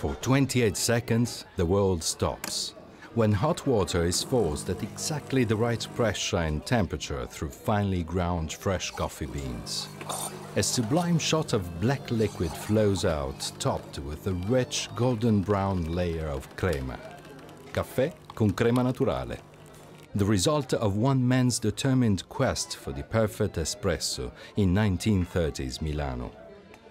For 28 seconds, the world stops. When hot water is forced at exactly the right pressure and temperature through finely ground fresh coffee beans. A sublime shot of black liquid flows out, topped with a rich golden brown layer of crema. Caffè con crema naturale. The result of one man's determined quest for the perfect espresso in 1930s Milano.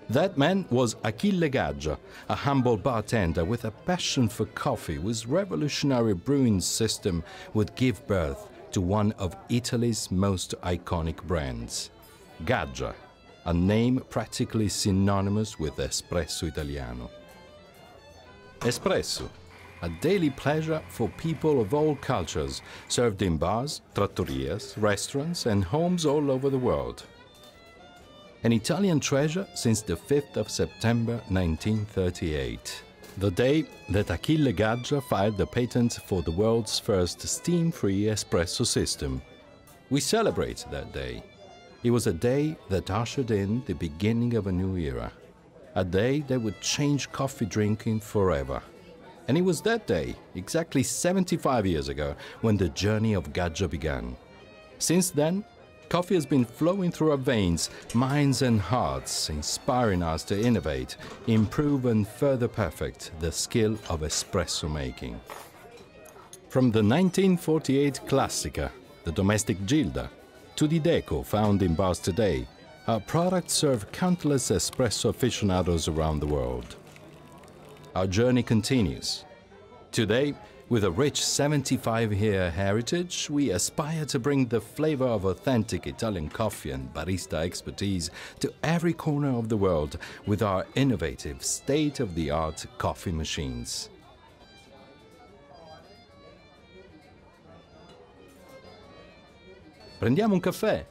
That man was Achille Gaggia, a humble bartender with a passion for coffee whose revolutionary brewing system would give birth to one of Italy's most iconic brands. Gaggia, a name practically synonymous with espresso italiano. Espresso, a daily pleasure for people of all cultures, served in bars, trattorias, restaurants, and homes all over the world an Italian treasure since the 5th of September 1938, the day that Achille Gaggia filed the patent for the world's first steam-free espresso system. We celebrate that day. It was a day that ushered in the beginning of a new era, a day that would change coffee drinking forever. And it was that day, exactly 75 years ago, when the journey of Gaggia began. Since then, Coffee has been flowing through our veins, minds, and hearts, inspiring us to innovate, improve, and further perfect the skill of espresso making. From the 1948 Classica, the domestic Gilda, to the Deco found in bars today, our products serve countless espresso aficionados around the world. Our journey continues. Today, with a rich 75-year heritage, we aspire to bring the flavor of authentic Italian coffee and barista expertise to every corner of the world with our innovative, state-of-the-art coffee machines. Prendiamo un caffè?